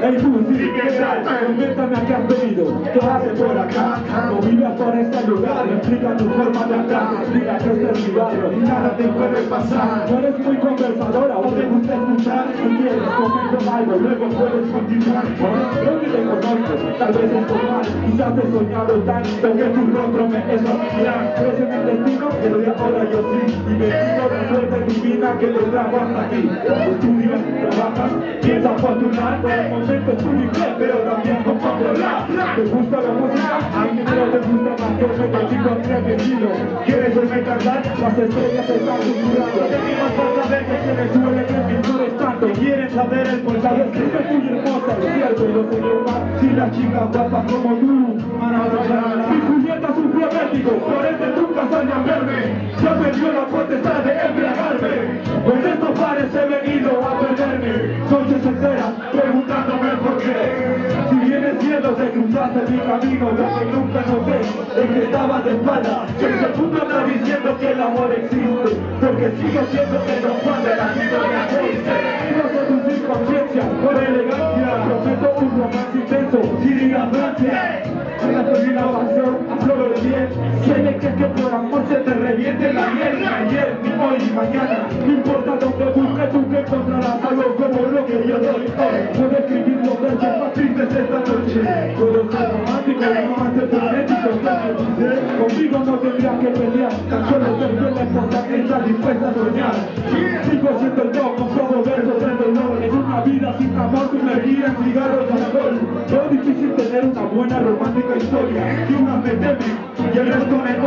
Hey tú, sí, ¿qué tal? Coméntame a qué has venido, ¿qué haces por acá? No vives por este lugar, explica tu forma de hablar, explica que este es mi barrio nada te puede pasar. No eres muy conversadora o te gusta escuchar, si quieres comento algo, luego puedes continuar. Creo que te conozco, tal vez estoy mal, quizás te he soñado tanto que tu rostro me es familiar. Crees en el destino, pero de ahora yo sí, y me pido la suerte divina que te trajo hasta aquí. Estudias, trabajas, piensas fortunar, por el momento es inglés, pero también con controlar. ¿Te gusta la música? A mí no te gusta más que el metallico atrevido. ¿Quieres el metal? Las estrellas están susurrando. Tenemos por saber que tienes tu elemento es tanto. Quieren saber el por qué. Es que muy hermosa, es cierto, y lo sé más. Si la chica guapa como tú, maravilla. Mi Julieta sufrió vértigo, por ende nunca me dio la potestad de embriagarme. Pues estos bares he venido a perderme. Noches enteras preguntándome por qué. Si vienes siendo te cruzaste mi camino, lo que nunca noté es que estabas de espalda. Si el mundo está diciendo que el amor existe, porque sigo siendo don Juan de la historia. No seducir conciencia por elegancia, prometo un romance intenso, sin ir a Francia. Una termina pasión, a flor de miel la ayer, ni hoy, ni mañana. No importa donde busques, tú que encontrarás algo como lo que yo doy. Hoy Puedo escribir los versos más tristes esta noche. Puedo ser romántico, romance frenético. Conmigo no tendrías que pelear. Tan solo fiel la esposa que está dispuesta a soñar. Sigo siendo el dos con todo versos de dolor. En una vida sin amor tú me guías cigarros y alcohol. Es difícil tener una buena romántica historia. Que unas me temen y el resto me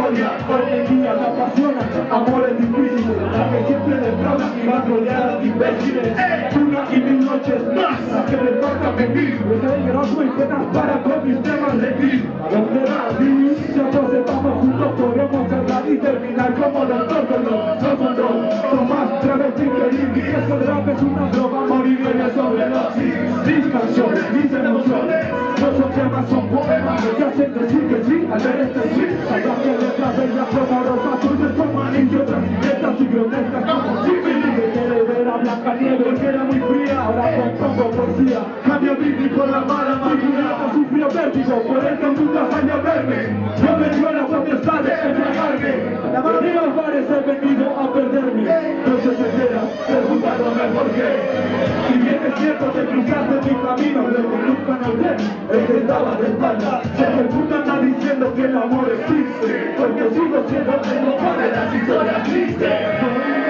porque el día me apasiona amores difíciles la que siempre defraudan y van rodeadas de imbéciles. Una y mil noches más que me toca vivir. Hay grosso y penas para con mis temas de ti. A dónde vas y ya nos estamos juntos podremos cerrar y terminar como los dos son más travesti que y eso el rap es una droga morir viene sobre los mis canciones mis emociones no son temas son poemas. Que hacen decir que sí al ver este sí ver a Blanca Nieve porque era muy fría. Ahora compongo poesía. Cambio por la mala amargura sufrió vértigo por eso nunca salió a verme. Yo me dio la potestad de embriagarme. La mayoría de bares he venido a perderme. Noches enteras preguntándome por qué. Si bien es cierto que cruzaste mi camino lo que nunca noté es que estaba de espalda. Que el mundo anda diciendo que el amor existe. Porque sigo siendo el mejor de las